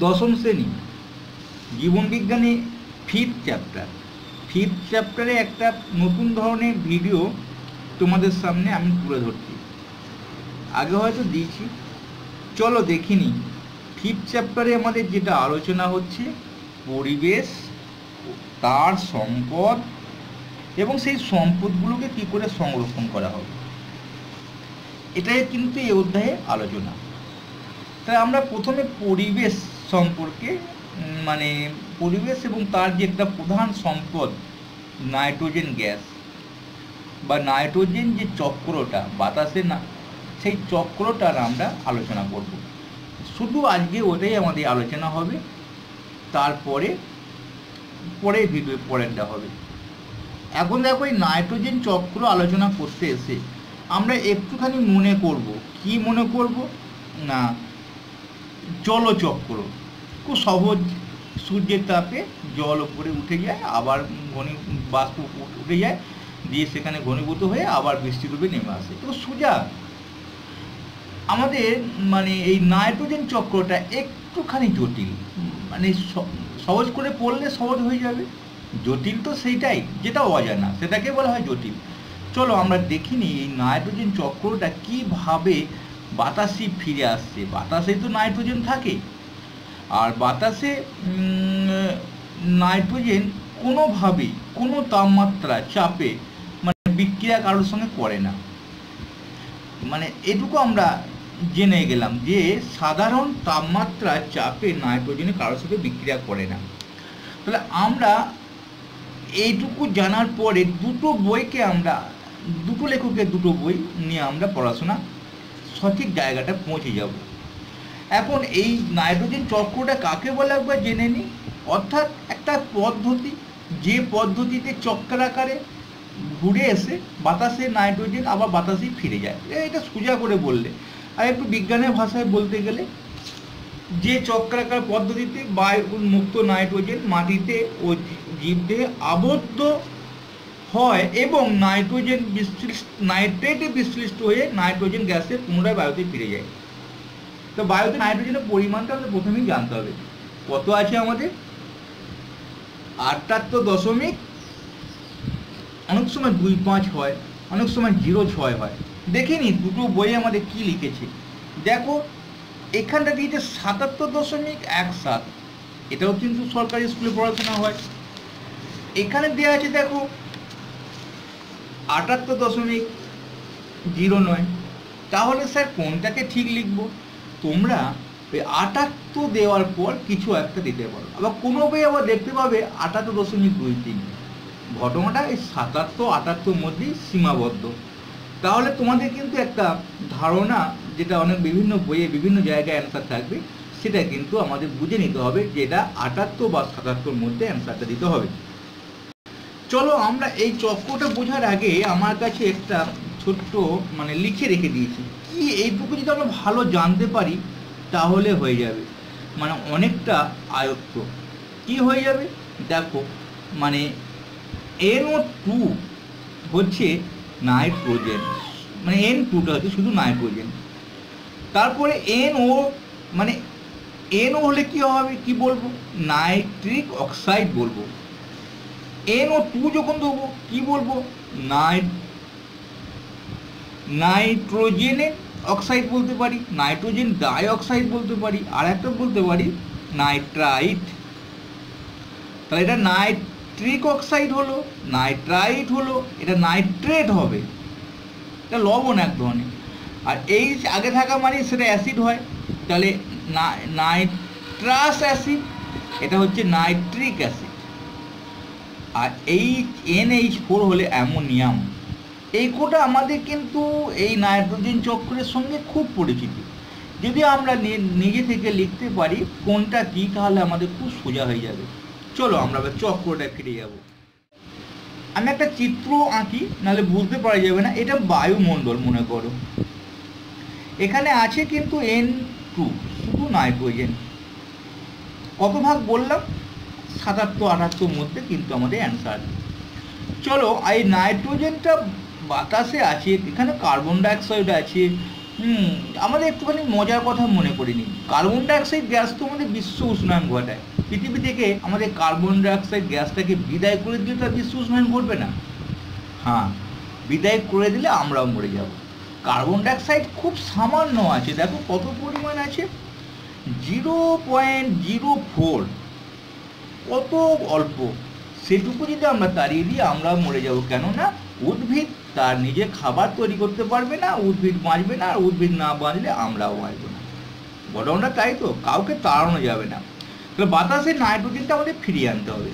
দশম শ্রেণি, জীবনবিজ্ঞানে fifth chapter fifth চ্যাপ্টারে একটা নতুন ধরনের ভিডিও তোমাদের সামনে আমি তুলে ধরছি। আগে হয়তো দিয়েছি। চলো দেখিনি ফিফথ চ্যাপ্টারে আমাদের যেটা আলোচনা হচ্ছে, পরিবেশ, তার সম্পদ এবং সেই সম্পদগুলোকে কী করে সংরক্ষণ করা হবে। এটাই কিন্তু এই অধ্যায়ে আলোচনা। তাই আমরা প্রথমে পরিবেশ সম্পর্কে মানে পরিবেশ এবং তার যে একটা প্রধান সম্পদ, নাইট্রোজেন গ্যাস। বা নাইট্রোজেন যে চক্রটা, বাতাসে না, সেই চক্রটার আমরা আলোচনা করব। শুধু আজকে ওটাই আমাদের আলোচনা হবে। তারপরে পরে ভিডিও পরেরটা হবে। এখন দেখো এই নাইট্রোজেন চক্র আলোচনা করতে এসে আমরা একটুখানি মনে করব। কি মনে করব? না জলচক্র খুব সহজ সূর্যের তাপে জল উপরে উঠে যায়, আবার ঘনী বাষ্প উঠে যায়, দিয়ে সেখানে ঘনীভূত হয়ে আবার বৃষ্টিরূপে নেমে আসে। তো সোজা, আমাদের মানে এই নাইট্রোজেন চক্রটা একটুখানি জটিল। মানে সহজ করে পড়লে সহজ হয়ে যাবে। জটিল তো সেইটাই, যেটা অজানা, সেটাকে বলা হয় জটিল। চলো আমরা দেখিনি এই নাইট্রোজেন চক্রটা কীভাবে বাতাসে ফিরে আসছে। বাতাসে তো নাইট্রোজেন থাকে। আর বাতাসে নাইট্রোজেন কোনোভাবেই কোনো তাপমাত্রা চাপে মানে বিক্রিয়া কারোর সঙ্গে করে না। মানে এটুকু আমরা জেনে গেলাম যে, সাধারণ তাপমাত্রা চাপে নাইট্রোজেনে কারোর সাথে বিক্রিয়া করে না। তাহলে আমরা এইটুকু জানার পরে দুটো বইকে আমরা, দুটো লেখকের দুটো বই নিয়ে আমরা পড়াশোনা সঠিক জায়গাটা পৌঁছে যাব। এখন এই নাইট্রোজেন চক্রটা কাকে বলে একবার জেনে নিই? অর্থাৎ একটা পদ্ধতি, যে পদ্ধতিতে চক্রাকারে ঘুরে এসে বাতাসে নাইট্রোজেন, আবার বাতাসেই ফিরে যায়। এটা সোজা করে বললে। আর একটু বিজ্ঞানের ভাষায় বলতে গেলে, যে চক্রাকার পদ্ধতিতে বায়ু মুক্ত নাইট্রোজেন মাটিতে ও জীবদেহে আবদ্ধ হয় এবং নাইট্রোজেন বিশ্লিষ্ট, নাইট্রেটে বিশ্লিষ্ট হয়ে নাইট্রোজেন গ্যাসে পুনরায় বায়ুতে ফিরে যায়। তো বায়ুতে নাইট্রোজেনের পরিমাণটা আমাদের প্রথমেই জানতে হবে। কত আছে আমাদের? আটাত্তর দশমিক অনেক সময় দুই পাঁচ হয়, অনেক সময় জিরো ছয় হয়। দেখে দেখিনি দুটো বই আমাদের কি লিখেছে। দেখো, এখানটা দিয়েছে সাতাত্তর দশমিক এক সাত। এটাও কিন্তু সরকারি স্কুলে পড়াশোনা হয়। এখানে দেওয়া আছে, দেখো আটাত্তর দশমিক জিরো নয়। তাহলে স্যার কোনটাকে ঠিক লিখব? তোমরা ওই আটাত্তর দেওয়ার পর কিছু একটা দিতে পারো। আবার কোনো বই আবার দেখতে পাবে আটাত্তর দশমিক দুই তিন। ঘটনাটা এই সাতাত্তর, আটাত্তর মধ্যেই সীমাবদ্ধ। তাহলে তোমাদের কিন্তু একটা ধারণা, যেটা অনেক বিভিন্ন বইয়ে বিভিন্ন জায়গায় অ্যান্সার থাকবে, সেটা কিন্তু আমাদের বুঝে নিতে হবে যে এটা আটাত্তর বা সাতাত্তর মধ্যে অ্যান্সারটা দিতে হবে। চলো আমরা এই চক্রটা বোঝার আগে আমার কাছে একটা ছোট্ট মানে লিখে রেখে দিয়েছি। কি এইটুকু যদি আমরা ভালো জানতে পারি, তাহলে হয়ে যাবে। মানে অনেকটা আয়ত্ত। কি হয়ে যাবে? দেখো মানে এনও টু হচ্ছে নাইট্রোজেন। মানে এন টুটা হচ্ছে শুধু নাইট্রোজেন। তারপরে এন ও মানে এন ও হলে কি হবে? কি বলব? নাইট্রিক অক্সাইড বলব। এন ও টু যখন দেবো কি বলব? নাইট নাইট্রোজেনে অক্সাইড বলতে পারি, নাইট্রোজেন ডাই অক্সাইড বলতে পারি, আর একটা বলতে পারি, নাইট্রাইট। তাহলে এটা নাইট্রিক অক্সাইড হলো, নাইট্রাইট হলো, এটা নাইট্রেট হবে। এটা লবণ এক ধরনের। আর এই আগে থাকা মানে সেটা অ্যাসিড হয়। তাহলে নাইট্রাস অ্যাসিড, এটা হচ্ছে নাইট্রিক অ্যাসিড। আর এই এন এইচ ফোর হলে অ্যামোনিয়াম। এই কোটা আমাদের কিন্তু এই নাইট্রোজেন চক্রের সঙ্গে খুব পরিচিত। যদি আমরা নিজে থেকে লিখতে পারি কোনটা কী, তাহলে আমাদের খুব সোজা হয়ে যাবে। চলো আমরা চক্রটা ফিরে যাব। আমি একটা চিত্র আঁকি, নাহলে বুঝতে পারা যাবে না, এটা বায়ুমণ্ডল, মনে করো। এখানে আছে কিন্তু এন টু শুধু নাইট্রোজেন। কত ভাগ বললাম? সাতাত্তর, আটাত্তর মধ্যে কিন্তু আমাদের অ্যান্সার চলো, এই নাইট্রোজেনটা বাতাসে আছে, এখানে কার্বন ডাইঅক্সাইড আছে। হুম, আমাদের একটুখানি মজার কথা মনে করিনি কার্বন ডাইঅক্সাইড গ্যাস তো আমাদের বিশ্ব উষ্ণায়ন ঘটায়। পৃথিবী থেকে আমাদের কার্বন ডাইঅক্সাইড গ্যাসটাকে বিদায় করে দিলে তার বিশ্ব উষ্ণায়ন ঘটবে না। হ্যাঁ বিদায় করে দিলে আমরাও মরে যাব। কার্বন ডাইঅক্সাইড খুব সামান্য আছে। দেখো কত পরিমাণ আছে? জিরো পয়েন্ট জিরো ফোর কত অল্প? সেটুকু যদি আমরা তাড়িয়ে দিই আমরা মরে যাব। কেননা উদ্ভিদ তার নিজে খাবার তৈরি করতে পারবে না, উদ্ভিদ বাঁচবে না, আর উদ্ভিদ না বাঁচলে আমরাও বাঁচবো না। ঘটনাটা তাই তো, কাউকে তাড়ানো যাবে না। তাহলে বাতাসে নাইট্রোজেনটা আমাদের ফিরিয়ে আনতে হবে।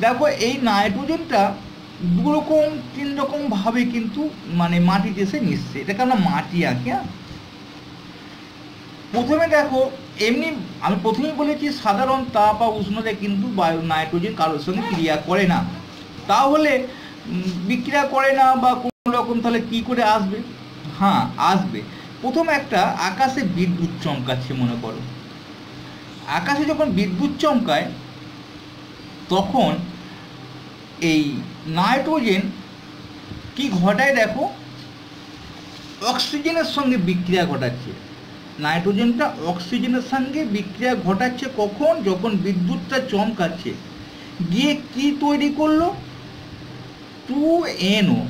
দেখো, এই নাইট্রোজেনটা দু রকম তিন রকম ভাবে কিন্তু মানে মাটিতে এসে মিশছে। এটাকে আমরা মাটি আঁকি হ্যাঁ? প্রথমে দেখো এমনি আমি প্রথমেই বলেছি সাধারণ তাপ বা উষ্ণতায় কিন্তু বায়ু নাইট্রোজেন কারোর সঙ্গে ক্রিয়া করে না। তাহলে বিক্রিয়া করে না বা কোনো রকম তাহলে কি করে আসবে? হ্যাঁ আসবে। প্রথম একটা, আকাশে বিদ্যুৎ চমকাচ্ছে মনে করো। আকাশে যখন বিদ্যুৎ চমকায়, তখন এই নাইট্রোজেন কি ঘটায় দেখো? অক্সিজেনের সঙ্গে বিক্রিয়া ঘটাচ্ছে। নাইট্রোজেনটা অক্সিজেনের সঙ্গে বিক্রিয়া ঘটাচ্ছে কখন? যখন বিদ্যুৎটা চমকাচ্ছে। গিয়ে কি তৈরি করল? টু এনও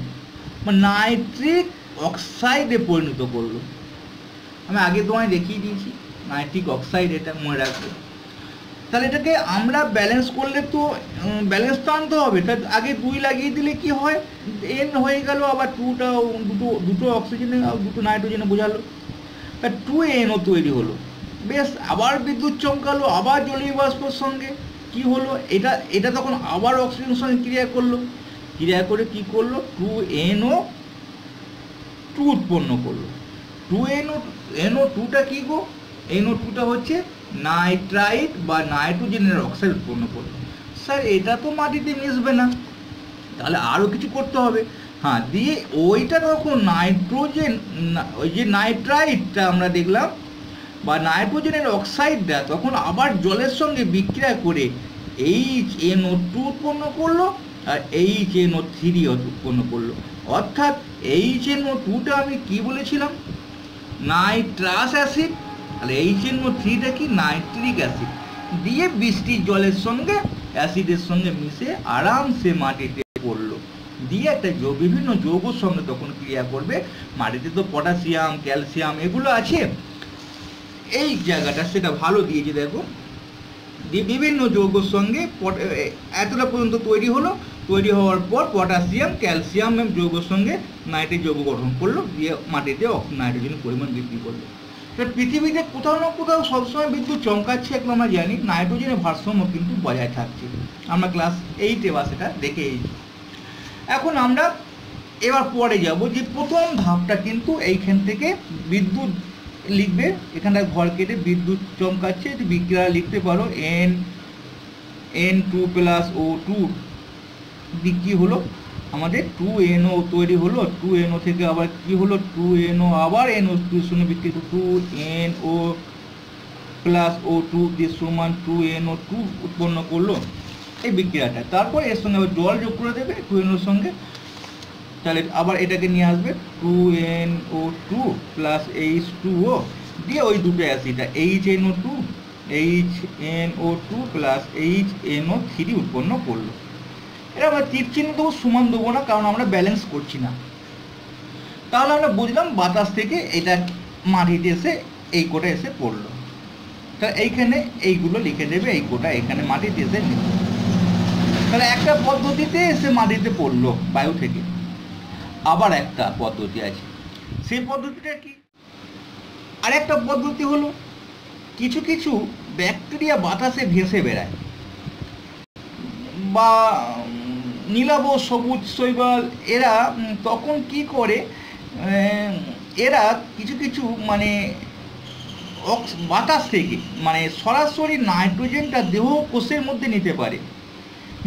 নাইট্রিক অক্সাইডে পরিণত করল। আমি আগে তোমায় দেখিয়ে দিয়েছি, নাইট্রিক অক্সাইড এটা মনে রাখবে। তাহলে এটাকে আমরা ব্যালেন্স করলে তো ব্যালেন্স তো আনতে হবে। তার আগে দুই লাগিয়ে দিলে কি হয়? এন হয়ে গেল, আবার টুটা দুটো দুটো অক্সিজেনে, দুটো নাইট্রোজেনে বোঝালো। টু এনও তৈরি হলো। বেশ, আবার বিদ্যুৎ চমকালো, আবার জলীয় বাষ্পর সঙ্গে। কি হলো? এটা এটা তখন আবার অক্সিজেনের সঙ্গে ক্রিয়া করল। ক্রিয়া করে কি করল? টু এনও টু উৎপন্ন করল। টু এনও এনও টুটা কী গো? এনও টুটা হচ্ছে নাইট্রাইট বা নাইট্রোজেনের অক্সাইড উৎপন্ন করল। স্যার, এটা তো মাটিতে মিশবে না। তাহলে আরও কিছু করতে হবে। হ্যাঁ দিয়ে ওইটা তখন নাইট্রোজেন ওই যে নাইট্রাইটটা আমরা দেখলাম, বা নাইট্রোজেনের অক্সাইডটা তখন আবার জলের সঙ্গে বিক্রিয়া করে এইচ এনও টু উৎপন্ন করল আর এইচ এনও থ্রি উৎপন্ন করল। অর্থাৎ এইচ এনও টুটা আমি কি বলেছিলাম? নাইট্রাস অ্যাসিড, তাহলে এইচ এনও থ্রিটা কি? Nitric acid. দিয়ে বৃষ্টির জলের সঙ্গে অ্যাসিডের সঙ্গে মিশে আরামসে মাটিতে দিয়ে একটা বিভিন্ন যৌগর সঙ্গে তখন ক্রিয়া করবে। মাটিতে তো পটাশিয়াম, ক্যালসিয়াম এগুলো আছে। এই জায়গাটা সেটা ভালো দিয়েছে, দেখো। বিভিন্ন যৌগর সঙ্গে এতটা পর্যন্ত তৈরি হলো। তৈরি হওয়ার পর পটাশিয়াম, ক্যালসিয়াম যৌগর সঙ্গে নাইট্রেট যৌগ গঠন করল, দিয়ে মাটিতে নাইট্রোজেনের পরিমাণ বৃদ্ধি করল। তা পৃথিবীতে কোথাও না কোথাও সবসময় বিদ্যুৎ চমকাচ্ছে এগুলো আমরা জানি, নাইট্রোজেনের ভারসাম্য কিন্তু বজায় থাকছে। আমরা ক্লাস এইটে বা সেটা দেখে এখন আমরা এবার পরে যাব যে প্রথম ধাপটা কিন্তু এইখান থেকে বিদ্যুৎ লিখবে এখানটা ঘর কেটে বিদ্যুৎ চমকাচ্ছে বিক্রিয়া লিখতে পারো N N two plus O two বিক্রি হলো আমাদের টু এনও তৈরি হলো টু এনও থেকে আবার কি হলো টু এনও আবার এনও টু শূন্য বিক্রি two N O plus O two দিয়ে সমান টু এনও টু উৎপন্ন করল। এই বিক্রিয়াটা। তারপর এর সঙ্গে জল যোগ করে দেবে টু এনওর সঙ্গে। তাহলে আবার এটাকে নিয়ে আসবে two N O two plus H two O. দিয়ে ওই দুটো অ্যাসিডটা, H N O two, H N O two plus H N O three উৎপন্ন করল। এটা আমরা তীর চিহ্ন দেবো, সমান দেবো না, কারণ আমরা ব্যালেন্স করছি না। তাহলে আমরা বুঝলাম বাতাস থেকে এটা মাটিতে এসে এই কোটা এসে পড়ল। তা এইখানে এইগুলো লিখে দেবে, এই কোটা এখানে মাটিতে এসে মিশবে। তাহলে একটা পদ্ধতিতে এসে মাটিতে পড়ল বায়ু থেকে। আবার একটা পদ্ধতি আছে। সেই পদ্ধতিটা কি? আর একটা পদ্ধতি হলো, কিছু কিছু ব্যাকটেরিয়া বাতাসে ভেসে বেড়ায়। বা নীলাভ সবুজ শৈবাল, এরা তখন কি করে? এরা কিছু কিছু মানে বাতাস থেকে মানে সরাসরি নাইট্রোজেনটা দেহ কোষের মধ্যে নিতে পারে।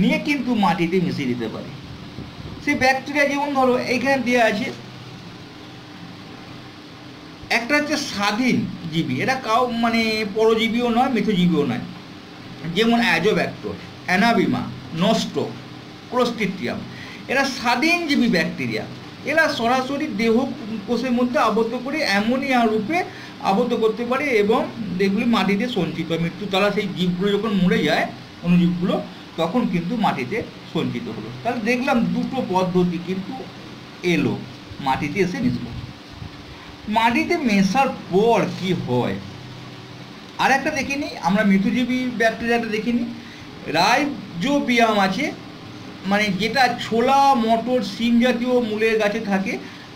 নিয়ে কিন্তু মাটিতে মিশিয়ে দিতে পারে। সেই ব্যাকটেরিয়া যেমন ধরো, এইখানে দেওয়া আছে, একটা হচ্ছে স্বাধীন জীবী এরা কাউ মানে পরজীবীও নয়, মিথজীবীও নয়। যেমন অ্যাজোব্যাক্টর অ্যানাবিমা নষ্ট ক্লোস্টিটিয়াম এরা স্বাধীনজীবী ব্যাকটেরিয়া এরা সরাসরি দেহ কোষের মধ্যে আবদ্ধ করে অ্যামোনিয়া রূপে আবদ্ধ করতে পারে এবং এগুলি মাটিতে সঞ্চিত মৃত্যু তারা সেই জীবগুলো যখন মরে যায়, অণুজীবগুলো তখন কিন্তু মাটিতে সঞ্চিত হলো। তাহলে দেখলাম দুটো পদ্ধতি কিন্তু এলো, মাটিতে এসে মিশলো মাটিতে মেশার পর কি হয়? আর একটা দেখিনি, আমরা মৃতজীবী ব্যাকটেরিয়াটা দেখিনি। রাইজোবিয়াম আছে মানে যেটা ছোলা, মটর সিম জাতীয় মূলের গাছে থাকে,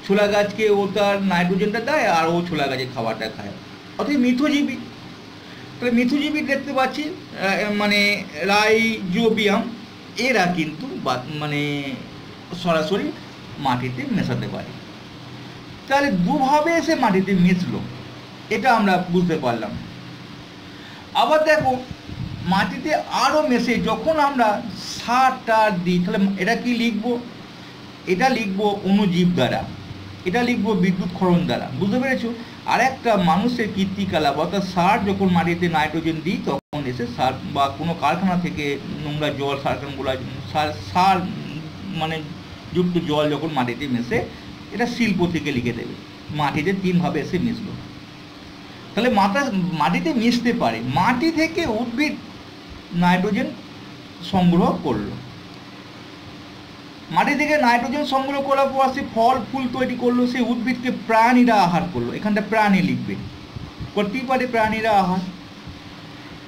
ছোলা গাছকে ও তার নাইট্রোজেনটা দেয় আর ও ছোলা গাছে খাবারটা খায়। অর্থাৎ মিথজীবী তাহলে মিথজীবী দেখতে পাচ্ছি মানে রাইজোবিয়াম, এরা কিন্তু মানে সরাসরি মাটিতে মেশাতে পারে। তাহলে দুভাবে এসে মাটিতে মিশলো, এটা আমরা বুঝতে পারলাম। আবার দেখো, মাটিতে আরও মেশে, যখন আমরা সার টার দিই, তাহলে এটা কি লিখব? এটা লিখব অণুজীব দ্বারা, এটা লিখব বিদ্যুৎ খরণ দ্বারা, বুঝতে পেরেছ? আর একটা মানুষের কীর্তিকলাপ, অর্থাৎ সার যখন মাটিতে নাইট্রোজেন দিই, তখন এসে সার বা কোনো কারখানা থেকে নোংরা জল, সারখানগুলো, সার সার মানে যুক্ত জল যখন মাটিতে মেশে, এটা শিল্প থেকে লিখে দেবে। মাটিতে তিনভাবে এসে মিশলো। তাহলে মাথা, মাটিতে মিশতে পারে। মাটি থেকে উদ্ভিদ নাইট্রোজেন সংগ্রহ করল। মাটি থেকে নাইট্রোজেন সংগ্রহ করার পর সে ফল, ফুল তৈরি করল, সেই উদ্ভিদকে প্রাণীরা আহার করল। এখানটা প্রাণী লিখবে। করতেই পারে প্রাণীরা আহার।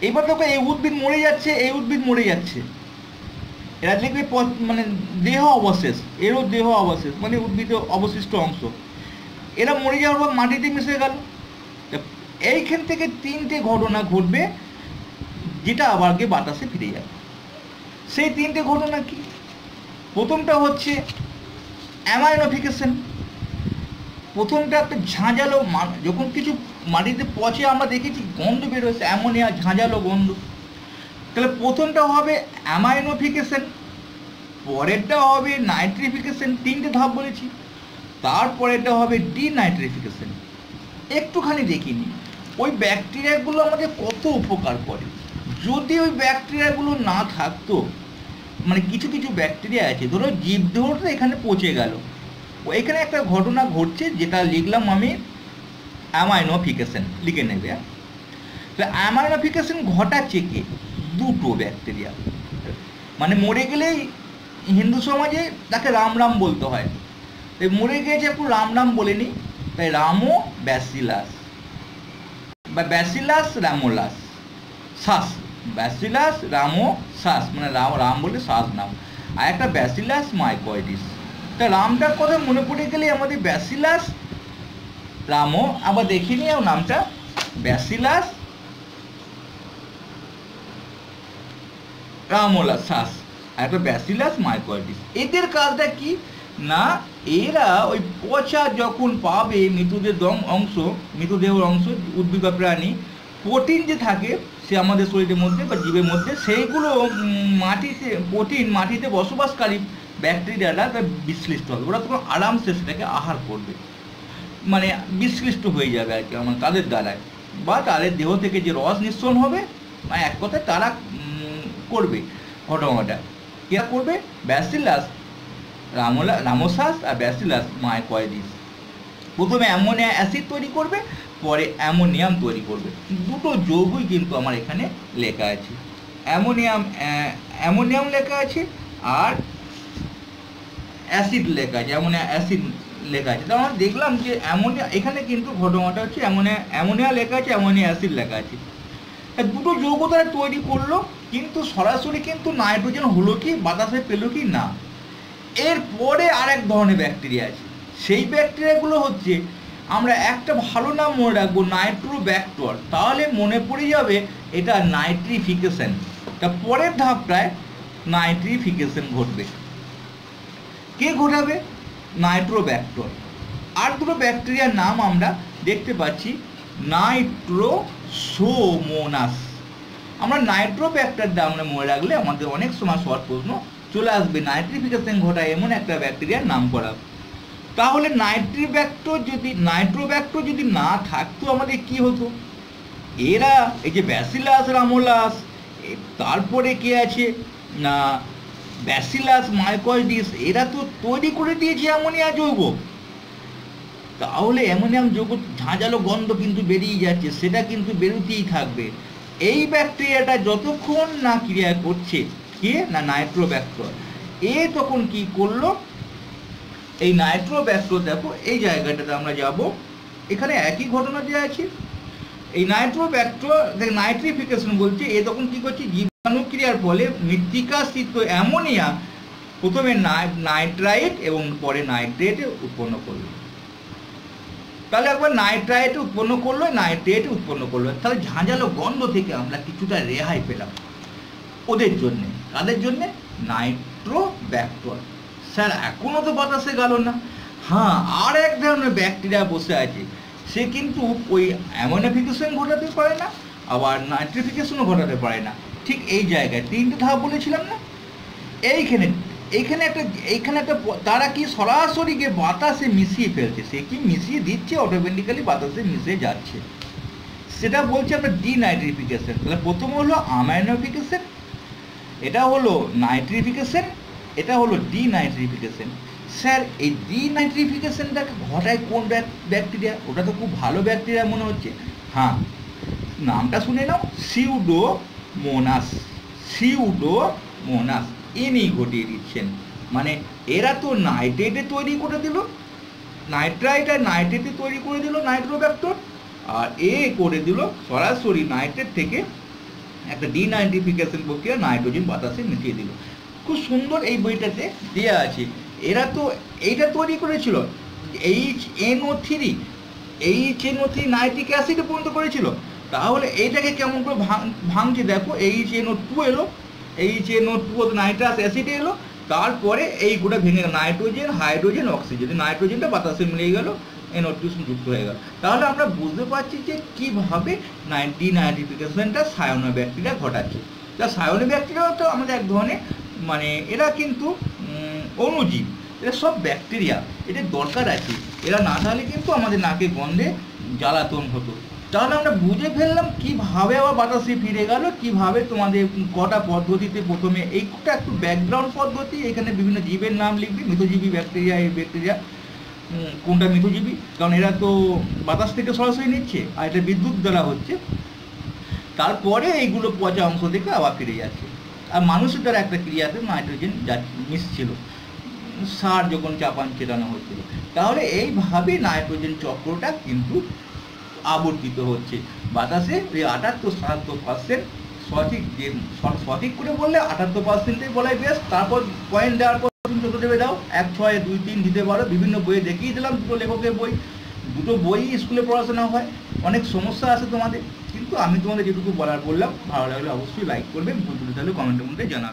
এবার দেখো, এই উদ্ভিদ মরে যাচ্ছে, এই উদ্ভিদ মরে যাচ্ছে। এরা লিখবে মানে দেহ অবশেষ, এরও দেহ অবশেষ মানে উদ্ভিদের অবশিষ্ট অংশ। এরা মরে যাওয়ার পর মাটিতে মিশে গেল। এইখান থেকে তিনটে ঘটনা ঘটবে, যেটা আবার বাতাসে ফিরে যাবে। সেই তিনটে ঘটনা কি? প্রথমটা হচ্ছে অ্যামাইনোফিকেশন প্রথমটা একটা ঝাঁঝালো যখন কিছু মাটিতে পচে আমরা দেখেছি গন্ধ বেরোচ্ছে অ্যামোনিয়া ঝাঁঝালো গন্ধ। তাহলে প্রথমটা হবে অ্যামাইনোফিকেশন পরেরটা হবে নাইট্রিফিকেশন তিনটে ধাপ বলেছি। তারপরেরটা হবে ডিনাইট্রিফিকেশন একটুখানি দেখিনি ওই ব্যাকটেরিয়াগুলো আমাদের কত উপকার করে। যদি ওই ব্যাকটেরিয়াগুলো না থাকতো মানে কিছু কিছু ব্যাকটেরিয়া আছে, ধরো জীবদেহটা এখানে পচে গেল। এখানে একটা ঘটনা ঘটছে যেটা লিখলাম আমি অ্যামাইনোফিকেশন লিখে নেবে? তো অ্যামাইনোফিকেশন ঘটাচ্ছে কে? দুটো ব্যাকটেরিয়া মানে মরে গেলেই হিন্দু সমাজে তাকে রাম রাম বলতে হয়। তাই মরে গিয়েছে একটু রাম রাম বলেনি, তাই রামো ব্যাসিলাস। বা ব্যাসিলাস, রামোলাস শ্বাস ব্যাসিলাস রামো শ্বাস মানে রাম রাম বলে শ্বাস নাম। আর একটা ব্যাসিলাস মাইকয়েডিস। তা রামটার কথা মনে পড়ে গেলে আমাদের ব্যাসিলাস রামো আবার দেখে নিও নামটা। ব্যাসিলাস রামোলা শ্বাস। আর একটা ব্যাসিলাস মাইকয়েডিস। এদের কাজটা কি? না, এরা ওই পচা যখন পাবে মৃতদের দম অংশ, মৃতদেহের অংশ, উদ্ভিদ প্রাণী প্রোটিন যে থাকে, সে আমাদের শরীরের মধ্যে বা জীবের মধ্যে, সেইগুলো মাটিতে, প্রোটিন মাটিতে বসবাসকারী ব্যাকটেরিয়ারা তা বিশ্লিষ্ট হবে। ওরা তখন আরামসে সেটাকে আহার করবে। মানে বিশ্লিষ্ট হয়ে যাবে আর কি আমার, তাদের দ্বারায়। বা তাদের দেহ থেকে যে রস নিঃসরণ হবে এক কথায় তারা করবে ঘটনাটা কেরা করবে? ব্যাসিলাস, রামোলা, রামোসাস আর ব্যাসিলাস মাইকয়েডিস। প্রথমে অ্যামোনিয়া অ্যাসিড তৈরি করবে পরে অ্যামোনিয়াম তৈরি করবে। দুটো যৌগই কিন্তু আমার এখানে লেখা আছে। অ্যামোনিয়াম অ্যামোনিয়াম লেখা আছে আর অ্যাসিড লেখা আছে, অ্যামোনিয়া, অ্যাসিড লেখা আছে। তো আমরা দেখলাম যে অ্যামোনিয়া, এখানে কিন্তু ঘটনাটা হচ্ছে অ্যামোনিয়া অ্যামোনিয়া লেখা আছে, অ্যামোনিয়া অ্যাসিড লেখা আছে। দুটো যৌগ তারা তৈরি করল, কিন্তু সরাসরি কিন্তু নাইট্রোজেন হলো কি, বাতাসে পেল কি না। এরপরে আরেক ধরনের ব্যাকটেরিয়া আছে। সেই ব্যাকটেরিয়াগুলো হচ্ছে আমরা একটা ভালো নাম মনে রাখব, নাইট্রো নাইট্রোব্যাক্টর তাহলে মনে পড়ে যাবে এটা নাইট্রিফিকেশন। তা পরের ধাপটায় নাইট্রিফিকেশন ঘটবে। কে ঘটাবে? নাইট্রো নাইট্রোব্যাক্টর আর দুটো ব্যাকটেরিয়ার নাম আমরা দেখতে পাচ্ছি, নাইট্রোসোমোনাস। আমরা নাইট্রো নাইট্রোব্যাক্টার নামে মনে রাখলে আমাদের অনেক সময় শর্ট প্রশ্ন চলে আসবে, নাইট্রিফিকেশন ঘটায় এমন একটা ব্যাকটেরিয়ার নাম করা। তাহলে নাইট্রিব্যাক্টর যদি নাইট্রোব্যাক্টর যদি না থাকতো আমাদের কি হতো? এরা, এই যে ব্যাসিলাস রামোলাস তারপরে কে আছে? না, ব্যাসিলাস মাইকয়েডিস এরা তো তৈরি করে দিয়েছে অ্যামোনিয়া যৌগ। তাহলে অ্যামোনিয়াম যৌগ ঝাঁঝালো গন্ধ কিন্তু বেরিয়ে যাচ্ছে, সেটা কিন্তু বেরোতেই থাকবে। এই ব্যাকটেরিয়াটা যতক্ষণ না ক্রিয়া করছে, কে? না নাইট্রোব্যাক্টর এ তখন কি করল? এই নাইট্রোব্যাক্টর দেখো, এই জায়গাটাতে আমরা যাব। এখানে একই ঘটনা যে আছে। এই নাইট্রোব্যাক্টর নাইট্রিফিকেশন বলছে, এ তখন কী করছে? জীবাণুক্রিয়ার ফলে মৃত্তিকাস্থিত অ্যামোনিয়া প্রথমে নাইট্রাইট এবং পরে নাইট্রেট উৎপন্ন করল। তাহলে একবার নাইট্রাইট উৎপন্ন করল, নাইট্রেট উৎপন্ন করল। তাহলে ঝাঁঝালো গন্ধ থেকে আমরা কিছুটা রেহাই পেলাম। ওদের জন্যে, কাদের জন্যে? নাইট্রোব্যাক্টর স্যার এখনও তো বাতাসে গেল না। হ্যাঁ আর এক ধরনের ব্যাকটেরিয়া বসে আছে। সে কিন্তু ওই অ্যামোনিফিকেশন ঘটাতে পারে না, আবার নাইট্রিফিকেশনও ঘটাতে পারে না। ঠিক এই জায়গায়, তিনটে ধাপ বলেছিলাম না? এইখানে এইখানে একটা এইখানে একটা তারা কি সরাসরি গিয়ে বাতাসে মিশিয়ে ফেলছে? সে কি মিশিয়ে দিচ্ছে? অটোমেটিক্যালি বাতাসে মিশে যাচ্ছে। সেটা বলছে আমরা ডিনাইট্রিফিকেশন তাহলে প্রথম হলো আমাইনোফিকেশন এটা হলো নাইট্রিফিকেশন এটা হলো ডিনাইট্রিফিকেশন স্যার, এই ডিনাইট্রিফিকেশনটাকে ঘটায় কোন ব্যাকটেরিয়া? ওটা তো খুব ভালো ব্যাকটেরিয়া মনে হচ্ছে। হ্যাঁ নামটা শুনে নাও। সিউডো মোনাস সিউডো মোনাস ইনি ঘটিয়ে দিচ্ছেন। মানে এরা তো নাইট্রেটে তৈরি করে দিল। নাইট্রাইট আর নাইট্রেটে তৈরি করে দিল নাইট্রোব্যাক্টর আর এ করে দিল সরাসরি নাইট্রেট থেকে একটা ডিনাইট্রিফিকেশন প্রক্রিয়া নাইট্রোজেন বাতাসে মিশিয়ে দিল। খুব সুন্দর এই বইটাতে দেওয়া আছে। এরা তো, এইটা তৈরি করেছিল H N O three H N O three nitric acid পর্যন্ত করেছিল। তাহলে এইটাকে কেমন করে ভাঙ- ভাঙছে দেখো এইচ এনও টু এলো H N O two nitrous acid এলো, তারপরে এইগুলো ভেঙে গেল, নাইট্রোজেন, হাইড্রোজেন, অক্সিজেন, নাইট্রোজেনটা বাতাসে মিলিয়ে গেল টু যুক্ত হয়ে গেল। তাহলে আমরা বুঝতে পারছি যে কীভাবে নাইনটি নাইট্রিফিকেশনটা সায়নো ব্যাকটেরিয়া ঘটাচ্ছে। তা সায়নো ব্যাকটেরিয়াও তো আমাদের এক ধরনের মানে এরা কিন্তু অণুজীব। এরা সব ব্যাকটেরিয়া। এদের দরকার আছে। এরা না থাকলে কিন্তু আমাদের নাকে গন্ধে জ্বালাতন হতো। তাহলে আমরা বুঝে ফেললাম কীভাবে আবার বাতাসে ফিরে গেল, কীভাবে তোমাদের কটা পদ্ধতিতে প্রথমে এইটা একটু ব্যাকগ্রাউন্ড পদ্ধতি, এখানে বিভিন্ন জীবের নাম লিখবে মৃতজীবী ব্যাকটেরিয়া, এই ব্যাকটেরিয়া কোনটা মিথজীবী? কারণ এরা তো বাতাস থেকে সরাসরি নিচ্ছে, আর এটা বিদ্যুৎ দ্বারা হচ্ছে। তারপরে এইগুলো পচা অংশ থেকে আবার ফিরে যাচ্ছে। আর মানুষের দ্বারা একটা ক্রিয়াতে নাইট্রোজেন মিশছিল। সার যখন চাপান চেটানো হচ্ছিল। তাহলে এইভাবে নাইট্রোজেন চক্রটা কিন্তু আবর্তিত হচ্ছে। বাতাসে এই আটাত্তর সাতাত্তর পার্সেন্ট সঠিক যে, সঠিক করে বললে আটাত্তর পার্সেন্টেই বলাই বেশ। তারপর পয়েন্ট দেওয়ার পর তুমি যত দেবে দাও। এক, ছয়, দুই, তিন দিতে পারো। বিভিন্ন বইয়ে দেখিয়ে দিলাম, দুটো লেখকের বই। দুটো বই স্কুলে পড়াশোনা হয়। অনেক সমস্যা আছে তোমাদের। কিন্তু আমি তোমাদের যেটুকু বলার বললাম, ভালো লাগলে অবশ্যই লাইক করবে, ভুল তাহলে কমেন্টের মধ্যে জানাবে।